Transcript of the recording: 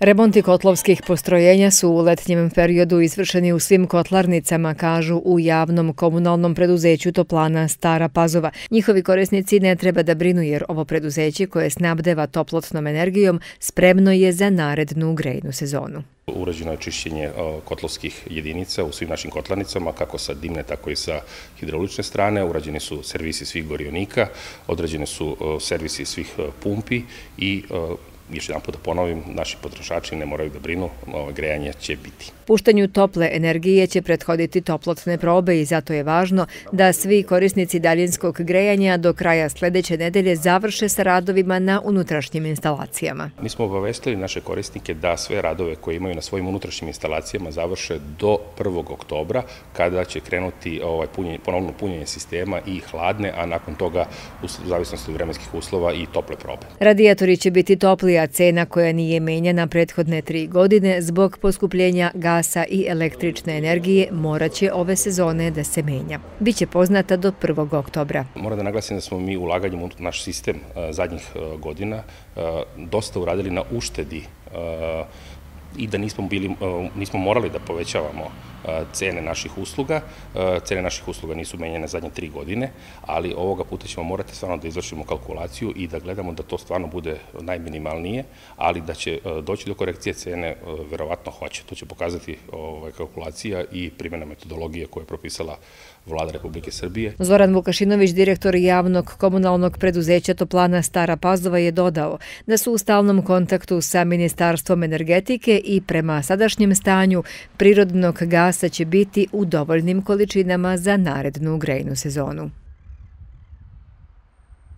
Remonti kotlovskih postrojenja su u letnjem periodu izvršeni u svim kotlarnicama, kažu u javnom komunalnom preduzeću Toplana Stara Pazova. Njihovi korisnici ne treba da brinu jer ovo preduzeće koje snabdeva toplotnom energijom spremno je za narednu grejnu sezonu. Urađeno je čišćenje e, kotlovskih jedinica u svim našim kotlarnicama, kako sa dimne, tako i sa hidraulične strane. Urađeni su servisi svih gorionika, određene su e, servisi svih e, pumpi i još jedan put da ponovim, naši potrošači ne moraju da brinu, grejanje će biti. Puštanju tople energije će prethoditi toplotne probe i zato je važno da svi korisnici daljinskog grejanja do kraja sledeće nedelje završe sa radovima na unutrašnjim instalacijama. Mi smo obavestili naše korisnike da sve radove koje imaju na svojim unutrašnjim instalacijama završe do 1. oktobra, kada će krenuti ovaj ponovno punjenje sistema i hladne, a nakon toga, u zavisnosti od vremenskih uslova, i tople probe. Radijatori će biti topli, a cena koja nije menjena prethodne tri godine zbog poskupljenja gasa i električne energije moraće ove sezone da se menja. Biće poznata do 1. oktobra. Moram da naglasim da smo mi ulaganjem u naš sistem eh, zadnjih eh, godina eh, dosta uradili na uštedi i da nismo, bili, e, nismo morali da povećavamo e, cene naših usluga. E, cene naših usluga nisu menjene zadnje tri godine, ali ovoga puta ćemo morati stvarno da izvršimo kalkulaciju i da gledamo da to stvarno bude najminimalnije, ali da će doći do korekcije cene, verovatno hoće. To će pokazati ovaj, kalkulacija i primjena metodologije koje je propisala vlada Republike Srbije. Zoran Vukašinović, direktor javnog komunalnog preduzeća Toplana Stara Pazova, je dodao da su u stalnom kontaktu sa Ministarstvom energetike i prema sadašnjem stanju prirodnog gasa će biti u dovoljnim količinama za narednu grejnu sezonu.